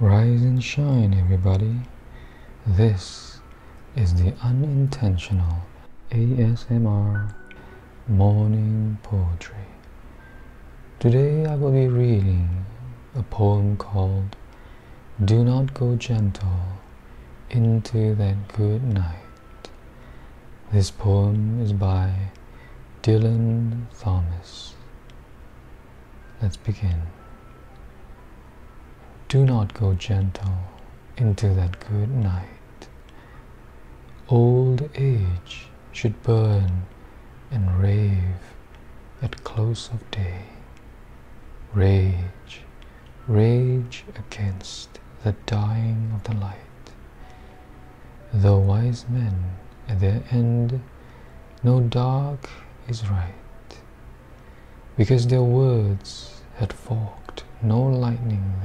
Rise and shine, everybody. This is the unintentional ASMR morning poetry. Today I will be reading a poem called Do Not Go Gentle into That Good Night. This poem is by Dylan Thomas. Let's begin. Do not go gentle into that good night. Old age should burn and rave at close of day. Rage, rage against the dying of the light. Though wise men at their end know dark is right, because their words had forked no lightning